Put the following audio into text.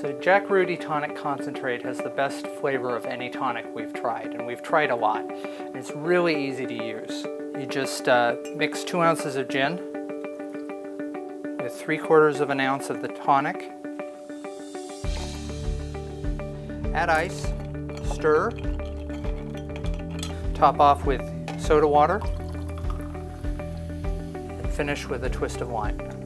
So Jack Rudy Tonic Concentrate has the best flavor of any tonic we've tried, and we've tried a lot. And it's really easy to use. You just uh, mix two ounces of gin with three quarters of an ounce of the tonic. Add ice, stir, top off with soda water, and finish with a twist of lime.